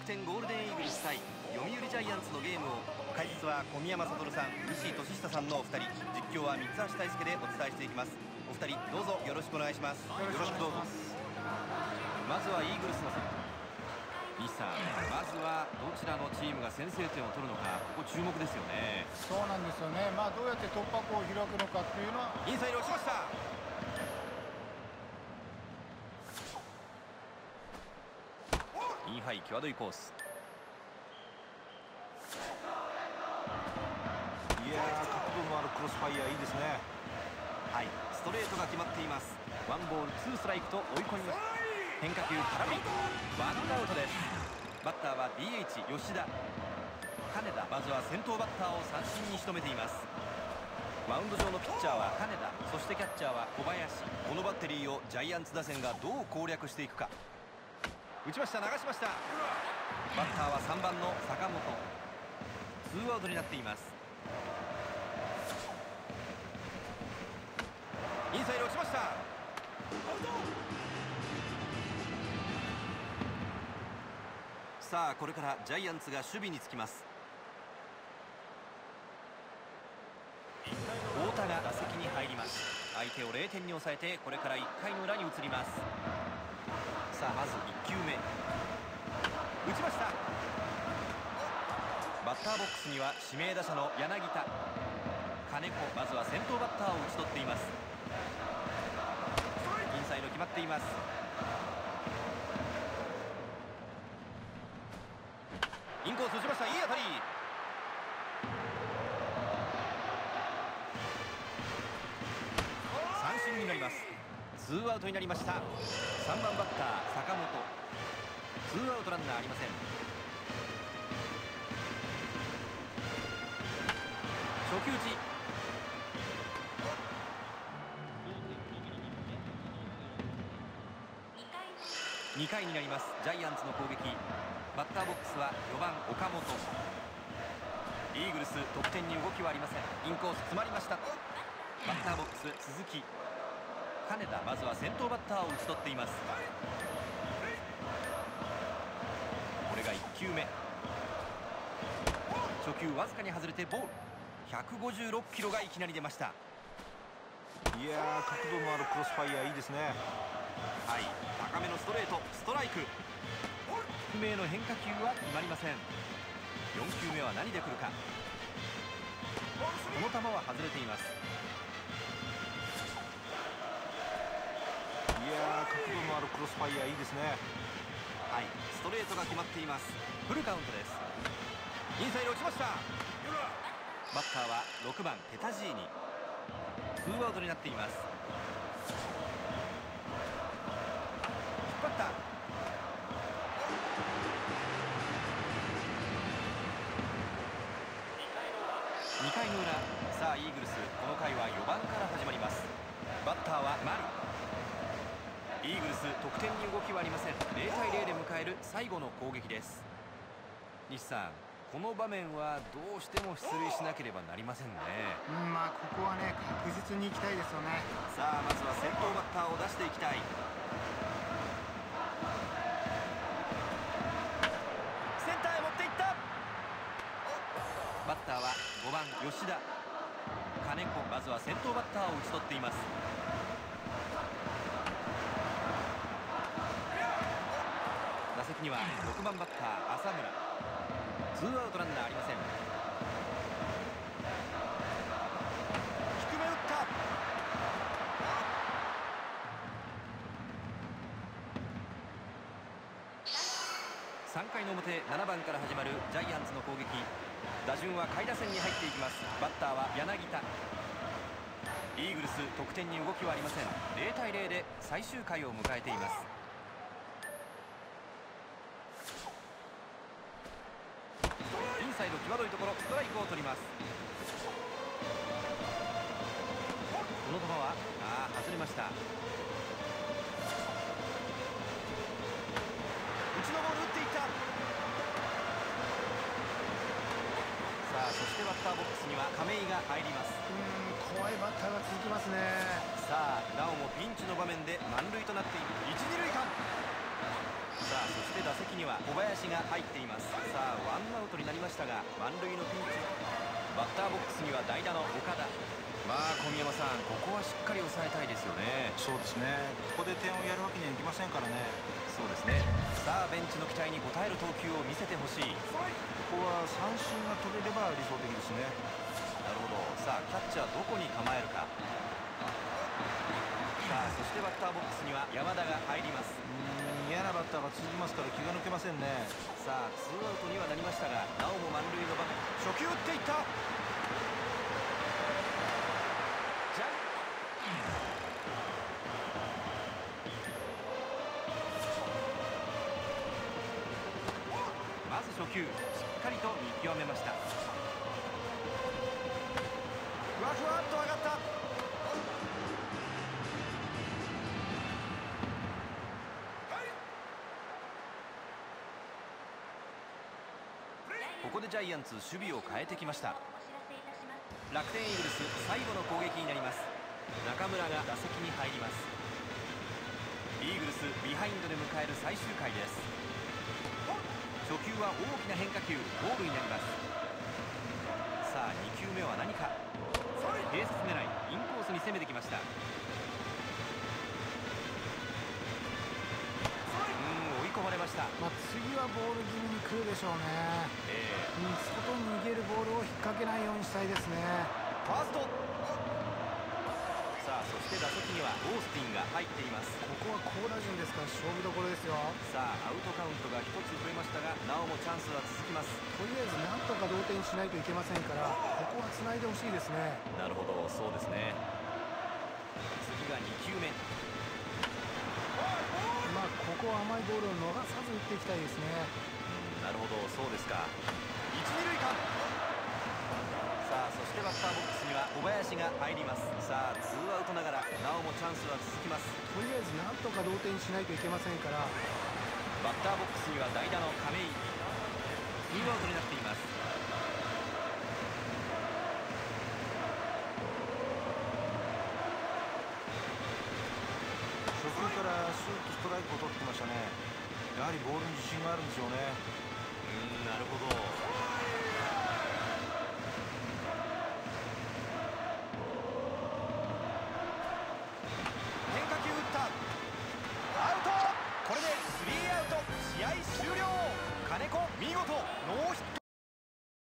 楽天ゴールデンイーグルス対読売ジャイアンツのゲームを解説は小宮山悟さん西俊久さんのお二人実況は三橋大輔でお伝えしていきます。お二人どうぞよろしくお願いします。よろしくどうぞ。まずはイーグルスの西さんまずはどちらのチームが先制点を取るのかここ注目ですよね。そうなんですよね。まあどうやって突破口を開くのかっていうのは。インサイド落ちましたインハイ際どいコースいやー角度のあるクロスファイヤーいいですねはいストレートが決まっていますワンボールツーストライクと追い込みます変化球空振りワンアウトですバッターは DH 吉田金田まずは先頭バッターを三振に仕留めていますマウンド上のピッチャーは金田そしてキャッチャーは小林このバッテリーをジャイアンツ打線がどう攻略していくか打ちました流しました。バッターは3番の坂本。ツーアウトになっています。インサイド落ちました。さあこれからジャイアンツが守備につきます。太田が打席に入ります。相手を0点に抑えてこれから1回の裏に移ります。さあまず1球目。打ちました。バッターボックスには指名打者の柳田。金子まずは先頭バッターを打ち取っています。インサイド決まっています。インコース打ちました。いい当たり。三振になります。ツーアウトになりました。3番バッター坂本。ツーアウトランナーありません。初球打ち。2回になります。ジャイアンツの攻撃。バッターボックスは4番岡本。イーグルス得点に動きはありません。インコース詰まりました。バッターボックス鈴木。金田まずは先頭バッターを打ち取っています。これが1球目。初球わずかに外れてボール。156キロがいきなり出ました。いやー角度のあるクロスファイヤーいいですね。はい。高めのストレート。ストライク。低めへの変化球は決まりません。4球目は何で来るか。この球は外れていますいやー角度のあるクロスファイヤーいいですね。はいストレートが決まっています。フルカウントです。インサイド落ちました。バッターは6番ペタジーニ。ツーアウトになっています。引っ張った。2回の裏。さあイーグルス。この回は4番から始まります。バッターは丸イーグルス得点に動きはありません。0対0で迎える最後の攻撃です。西さんこの場面はどうしても出塁しなければなりませんね。うんまあここはね確実に行きたいですよね。さあまずは先頭バッターを出していきたい。センターへ持っていった。バッターは5番吉田。金子まずは先頭バッターを打ち取っています打席には6番バッター浅村。ツーアウトランナーありません。低め打った。3回の表7番から始まるジャイアンツの攻撃。打順は下位打線に入っていきます。バッターは柳田。イーグルス得点に動きはありません。0対0で最終回を迎えていますインサイド際どいところストライクを取ります。この球はああ外れました。内のボール打っていった。さあそしてバッターボックスには亀井が入ります。うん怖いバッターが続きますね。さあなおもピンチの場面で満塁となっている。一二塁間さあそして打席には小林が入っています。さあワンアウトになりましたが満塁のピンチ。バッターボックスには代打の岡田。まあ小宮山さんここはしっかり抑えたいですよね。そうですね。ここで点をやるわけにはいきませんからね。そうですね。さあベンチの期待に応える投球を見せてほしい。ここは三振が取れれば理想的ですね。なるほど。さあキャッチャーどこに構えるかさあそしてバッターボックスには山田が入ります。うん嫌なバッターが続きますから気が抜けませんね。さあツーアウトにはなりましたがなおも満塁の場面。初球打っていった。ジャンまず初球しっかりと見極めました。ふわふわっと上がったここでジャイアンツ守備を変えてきました。楽天イーグルス最後の攻撃になります。中村が打席に入ります。イーグルスビハインドで迎える最終回です。初球は大きな変化球ボールになります。さあ2球目は何か。併殺狙いインコースに攻めてきました。した。まあ、次はボール気味に来るでしょうね、えうん、外に逃げるボールを引っ掛けないようにしたいですね。ーファースト。さあそして打席にはオースティンが入っています。ここは好打順ですから勝負どころですよ。さあアウトカウントが1つ増えましたがなおもチャンスは続きます。とりあえずなんとか同点しないといけませんからここは繋いでほしいですね。なるほどそうですね。次が2球目。まあここは甘いボールを逃さず打っていきたいですね。うんなるほどそうですか。一二塁間。さあそしてバッターボックスには小林が入ります。さあツーアウトながらなおもチャンスは続きます。とりあえずなんとか同点しないといけませんから。バッターボックスには代打の亀井。ツーアウトになっていますからスーッとストライクを取ってきましたね。やはりボールに自信があるんでしょうね。うんなるほど。